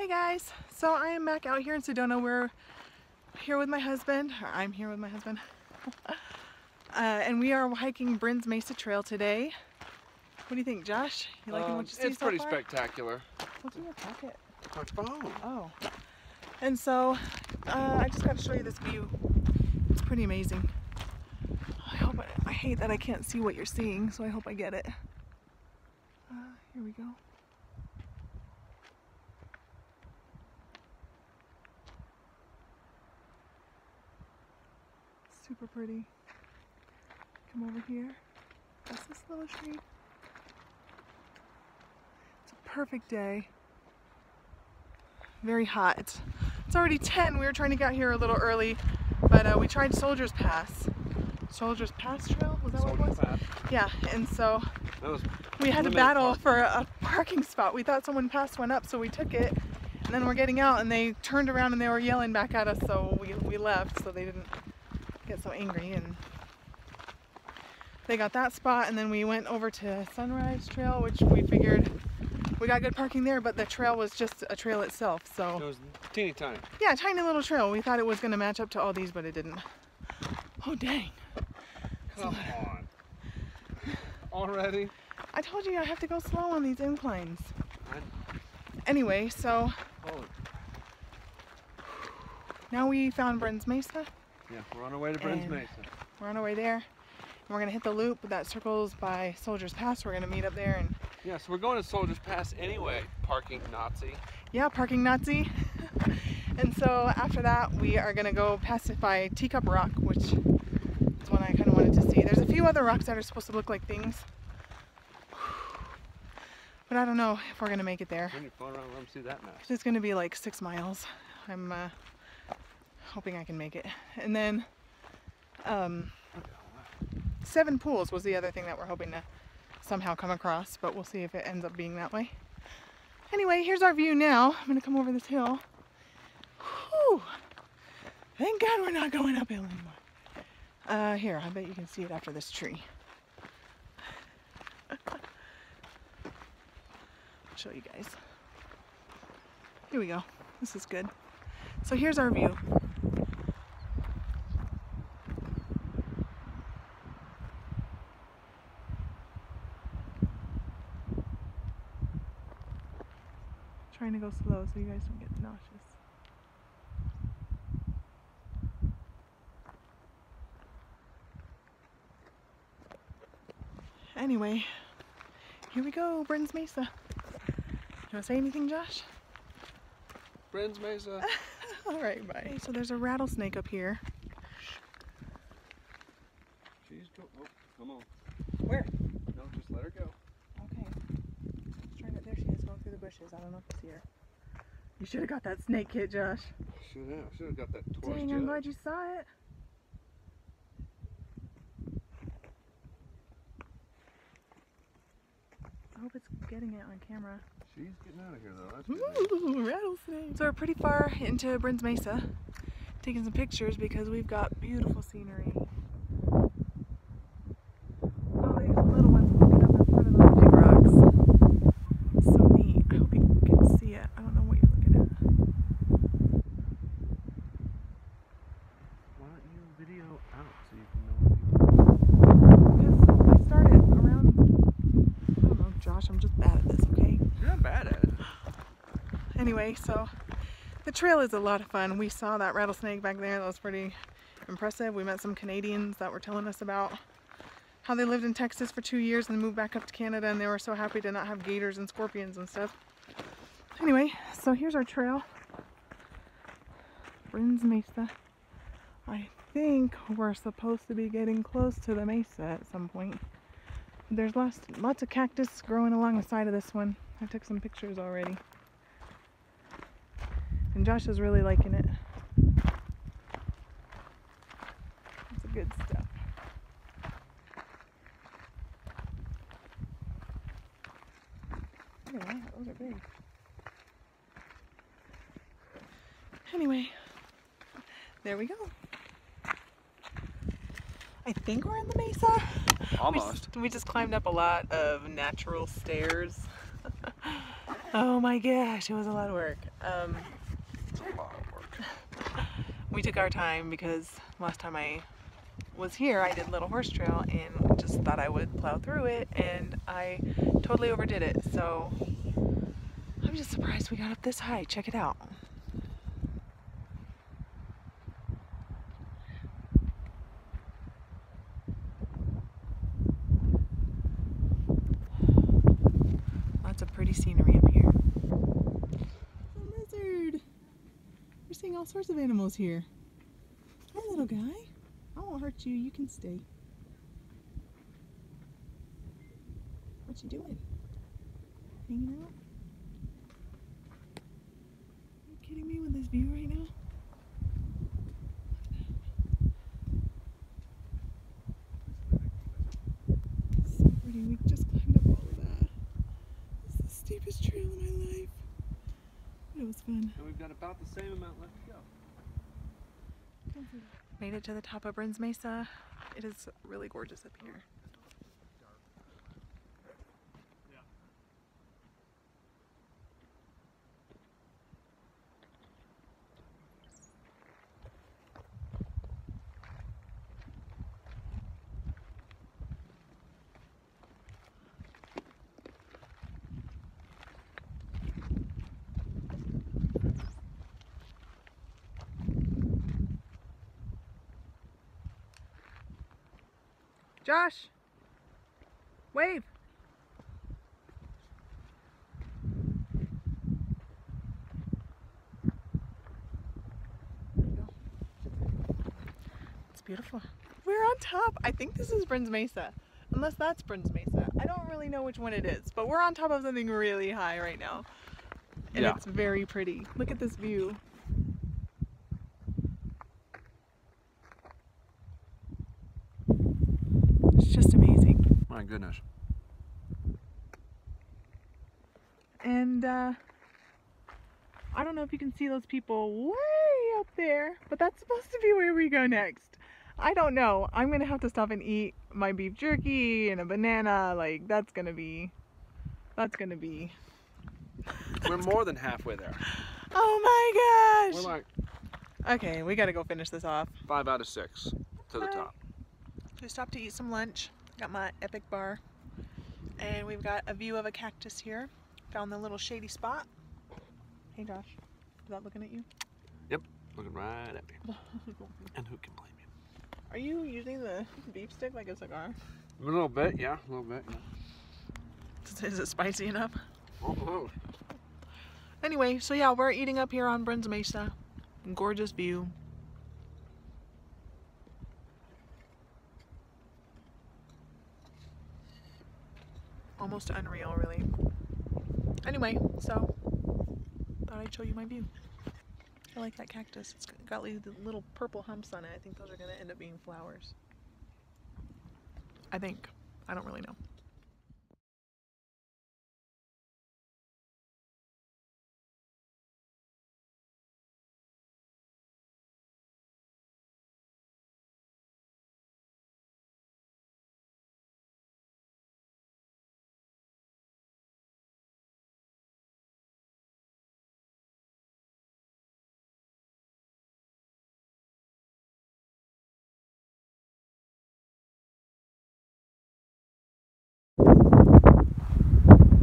Hey guys, so I am back out here in Sedona. We're here with my husband, I'm here with my husband. uh, and we are hiking Brins Mesa Trail today. What do you think, Josh? You liking Um, what you see It's so pretty far? spectacular. What's in your pocket? My phone. Oh. And so, uh, I just got to show you this view. It's pretty amazing. I hope I, I hate that I can't see what you're seeing, so I hope I get it. Uh, here we go. Super pretty. Come over here. That's this little tree. It's a perfect day very hot. It's, it's already 10. We were trying to get here a little early, but uh, we tried Soldier's Pass. Soldier's Pass Trail? Was that what it was? Path. Yeah, and so we had to battle parking. for a parking spot. We thought someone passed one up, so we took it. And then we're getting out, and they turned around and they were yelling back at us, so we, we left so they didn't get so angry. And they got that spot, and then we went over to Sunrise Trail, which we figured we got good parking there, but the trail was just a trail itself, so. it was teeny tiny. Yeah, tiny little trail. We thought it was going to match up to all these, but it didn't. Oh, dang. Come on. Already? I told you I have to go slow on these inclines. Anyway, so Holy. now we found Brins Mesa. Yeah, we're on our way to Brins Mesa. We're on our way there. And we're going to hit the loop that circles by Soldier's Pass. We're going to meet up there and, Yeah, so we're going to Soldier's Pass anyway, parking Nazi. yeah, parking Nazi. and so after that, we are going to go by Teacup Rock, which is one I kind of wanted to see. There's a few other rocks that are supposed to look like things. But I don't know if we're going to make it there. Turn your phone around and let them see that mess. It's going to be like six miles. I'm uh, hoping I can make it. And then um, Seven Pools was the other thing that we're hoping to somehow come across, but we'll see if it ends up being that way. Anyway, here's our view now. I'm to come over this hill. Whew. Thank God we're not going uphill anymore. Uh, here, I bet you can see it after this tree. I'll show you guys. Here we go. This is good. So here's our view. Trying to go slow so you guys don't get nauseous. Anyway, here we go, Brins Mesa. You want to say anything, Josh? Brins Mesa. All right, bye. So there's a rattlesnake up here. She's go. Oh, come on. Where? No, just let her go. Okay. Just trying to, there she is going through the bushes. I don't know if you see her. You should have got that snake kit, Josh. Should have. Should have got that torch Dang, I'm glad you saw it. I hope it's getting it on camera. She's getting out of here though. That's good. news. Ooh, rattlesnake. So we're pretty far into Brins Mesa, taking some pictures because we've got beautiful scenery. All these little ones poking up in front of those big rocks. So neat. I hope you can see it. I don't know what you're looking at. Why don't you video out so you can know what people Because I started around. I don't know, Josh. I'm just bad at this. Okay. You're not bad at it. Anyway, so the trail is a lot of fun. We saw that rattlesnake back there. That was pretty impressive. We met some Canadians that were telling us about how they lived in Texas for two years and moved back up to Canada and they were so happy to not have gators and scorpions and stuff. Anyway, so here's our trail. Brins Mesa. I think we're supposed to be getting close to the mesa at some point. There's lots, lots of cactus growing along the side of this one. I took some pictures already. And Josh is really liking it. It's a good step. Look at that, those are big. Anyway, there we go. I think we're in the mesa. We Almost. just, we just climbed up a lot of natural stairs. Oh my gosh, it was a lot of work. Um, It's a lot of work. We took our time because last time I was here, I did Little Horse Trail and just thought I would plow through it, and I totally overdid it. So I'm just surprised we got up this high. Check it out. Lots of pretty scenery up here. A lizard. We're seeing all sorts of animals here. Hi, little guy. I won't hurt you. You can stay. What you doing? Hanging out? Are you kidding me with this view right now? So pretty. We just climbed up all of that. This is the steepest trail in my life. But it was fun. And we've got about the same amount left to go. Made it to the top of Brins Mesa. It is really gorgeous up here. Josh, wave. There you go. It's beautiful. We're on top. I think this is Brins Mesa. Unless that's Brins Mesa. I don't really know which one it is, but we're on top of something really high right now. And Yeah. it's very pretty. Look at this view. It's just amazing. My goodness. And uh, I don't know if you can see those people way up there, but that's supposed to be where we go next. I don't know. I'm gonna have to stop and eat my beef jerky and a banana. Like that's gonna be, that's gonna be. We're more than halfway there. Oh my We're gosh! like Okay, we gotta go finish this off. five out of six to the top. We stopped to eat some lunch. Got my epic bar, and we've got a view of a cactus here. Found the little shady spot. Hey Josh, is that looking at you? Yep, looking right at me. And who can blame you? Are you using the beef stick like a cigar? A little bit, yeah, a little bit. Yeah. Is it spicy enough? Oh, oh, Anyway, so yeah, we're eating up here on Brins Mesa. Gorgeous view. Almost unreal, really. Anyway, so thought I'd show you my view. I like that cactus. It's got little purple humps on it. I think those are gonna end up being flowers. I think. I don't really know.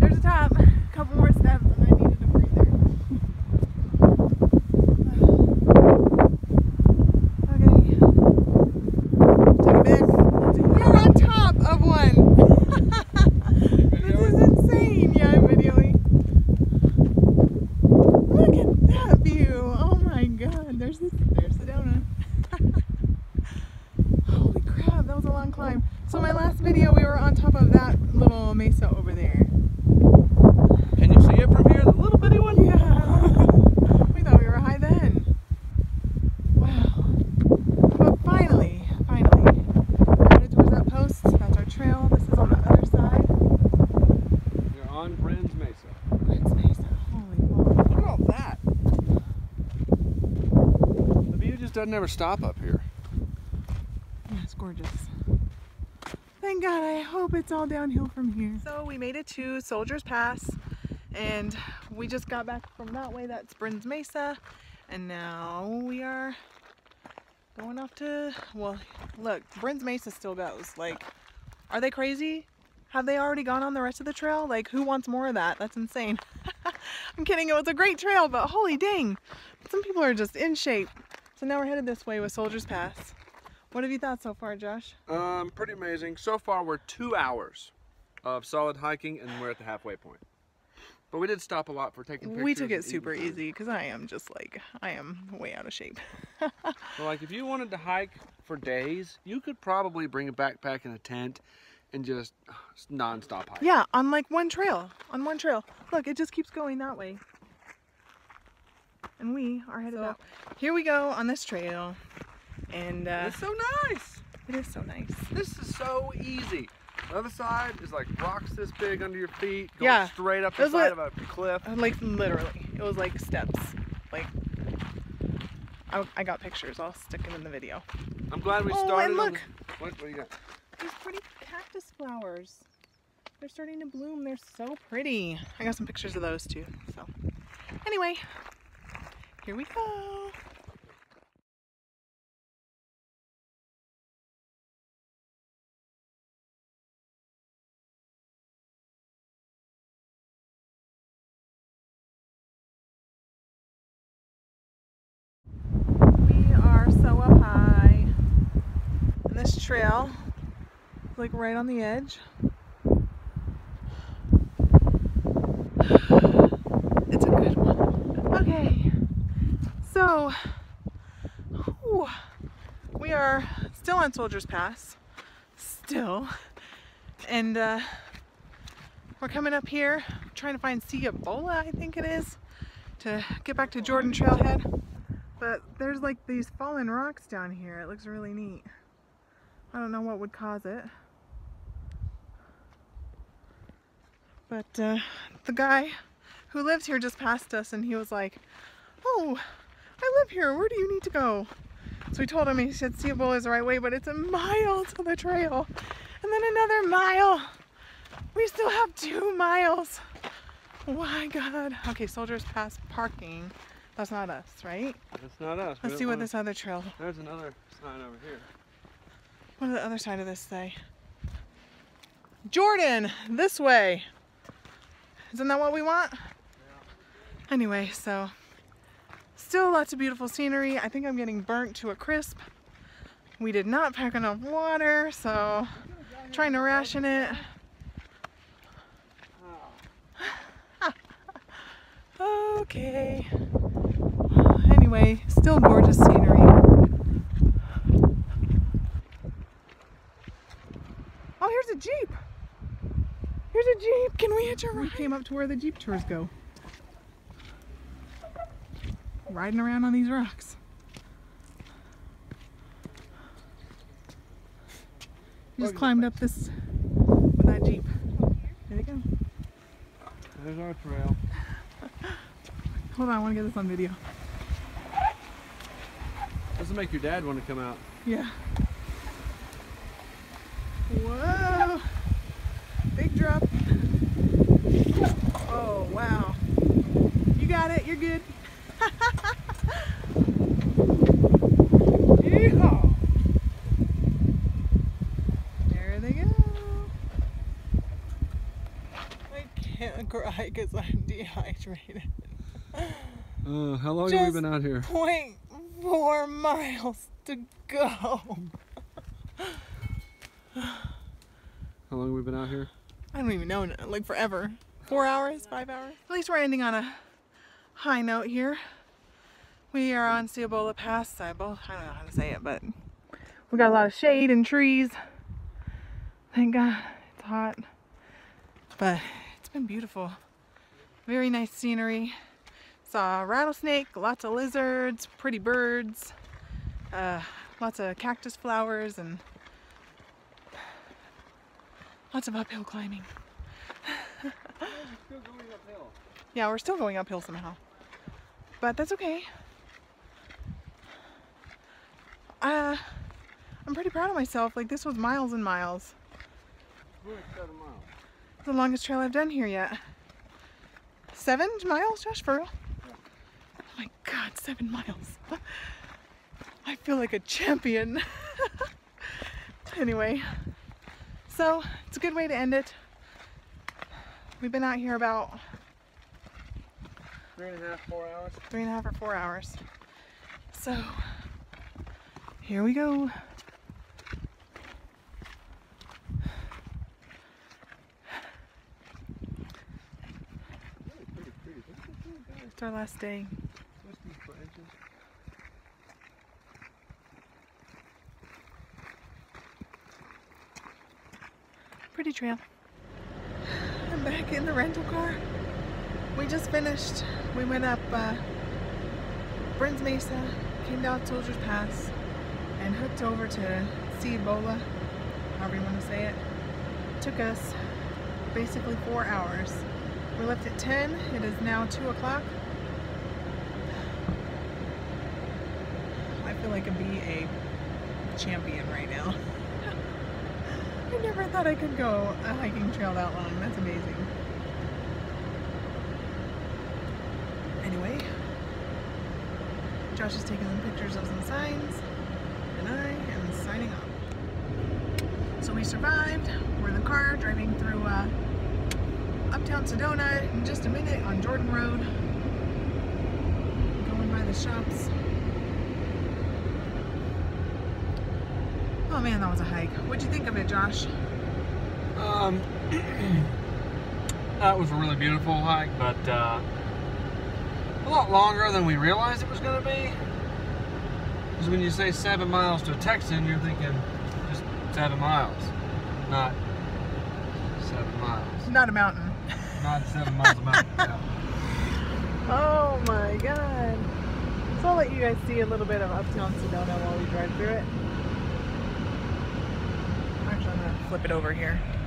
There's a top. A couple more steps and I needed a breather. okay. Take a bit. We're on top of one. this is insane. Yeah, I'm videoing. Look at that view. Oh my god. There's this there's Sedona. Holy crap, that was a long climb. So my last video we were on top of that little mesa over there. Can you see it from here? The little bitty one? Yeah. we thought we were high then. Wow. But finally, finally, we're headed towards that post. That's our trail. This is on the other side. You're on Brins Mesa. It's Mesa. Holy moly. Look at all that. The view just doesn't ever stop up here. Yeah, it's gorgeous. Thank God, I hope it's all downhill from here. So we made it to Soldiers Pass and we just got back from that way. That's Brins Mesa. And now we are going off to, well, look, Brins Mesa still goes. Like, are they crazy? Have they already gone on the rest of the trail? Like, who wants more of that? That's insane. I'm kidding, it was a great trail, but holy dang. Some people are just in shape. So now we're headed this way with Soldier's Pass. What have you thought so far, Josh? Um, pretty amazing. So far, we're two hours of solid hiking, and we're at the halfway point. But we did stop a lot for taking pictures. We took it super food. easy because I am just like, I am way out of shape. So, like, if you wanted to hike for days, you could probably bring a backpack and a tent and just non-stop hike. Yeah, on like one trail. On one trail. Look, it just keeps going that way. And we are headed So- out. Here we go on this trail. And uh, It's so nice. it is so nice. This is so easy. The other side is like rocks this big under your feet, going Yeah. straight up the side li- of a cliff. Uh, Like literally. It was like steps. Like, I, I got pictures. I'll stick them in the video. I'm glad we Oh, and started. on look. the- What, what do you got? These pretty cactus flowers. They're starting to bloom. They're so pretty. I got some pictures of those too. So, anyway, here we go. We are so up high. And this trail is like right on the edge. It's a good one. Okay. So, whew, we are still on Soldier's Pass. Still. And uh, we're coming up here, trying to find Cibola, I think it is, to get back to Jordan Trailhead. But there's like these fallen rocks down here. It looks really neat. I don't know what would cause it. But uh, the guy who lives here just passed us and he was like, Oh, I live here. Where do you need to go? So we told him, he said Cibola is the right way, but it's a mile to the trail. And then another mile. We still have two miles. Oh my God. Okay, Soldiers Pass parking. That's not us, right? That's not us. Let's see what this other trail. There's another sign over here. What does the other side of this say? Jordan, this way. Isn't that what we want? Yeah. Anyway, so still lots of beautiful scenery. I think I'm getting burnt to a crisp. We did not pack enough water, so trying to ration it. Okay. Anyway, still gorgeous scenery. Oh, here's a Jeep. Here's a Jeep. Can we hitch a ride? We came up to where the Jeep tours go. Riding around on these rocks. We just climbed up this with that Jeep. There you go. There's our trail. Hold on, I want to get this on video. This will make your dad want to come out. Yeah. Whoa. Big drop. Oh, wow. You got it. You're good. Yeehaw. There they go. I can't cry because I'm dehydrated. Uh, how long have we been out here? Point four miles to go. How long have we been out here? I don't even know, like forever. Four hours, five hours. At least we're ending on a high note here. We are on Cibola Pass. I both I don't know how to say it, but we got a lot of shade and trees. Thank God it's hot, but it's been beautiful. Very nice scenery. Saw a rattlesnake, lots of lizards, pretty birds, uh, lots of cactus flowers, and lots of uphill climbing. Still going uphill. Yeah, we're still going uphill somehow. But that's okay. Uh, I'm pretty proud of myself. Like, this was miles and miles. We're at seven miles. It's the longest trail I've done here yet. Seven miles, Josh, for real? Oh my God, seven miles. I feel like a champion. anyway, so it's a good way to end it. We've been out here about Three and a half, four hours. three and a half or four hours. So here we go. Pretty pretty. Look at that little guy. It's our last day. Pretty trail. I'm back in the rental car. We just finished. We went up uh, Burns Mesa, came down Soldiers Pass, and hooked over to Cibola, however you want to say it. Took us basically four hours. We left at 10. It is now 2 o'clock. I feel like be a champion right now. I never thought I could go a hiking trail that long. That's amazing. Anyway, Josh is taking some pictures of some signs, and I am signing off. So we survived. We're in the car driving through uh, uptown Sedona in just a minute on Jordan Road. Going by the shops. Oh man, that was a hike. What'd you think of it, Josh? Um, that was a really beautiful hike, but uh, a lot longer than we realized it was going to be. Because when you say seven miles to a Texan, you're thinking just seven miles, not seven miles. Not a mountain. Not seven miles a mountain. Yeah. Oh my god. So I'll let you guys see a little bit of uptown Sedona while we drive through it. Actually, I'm gonna flip it over here.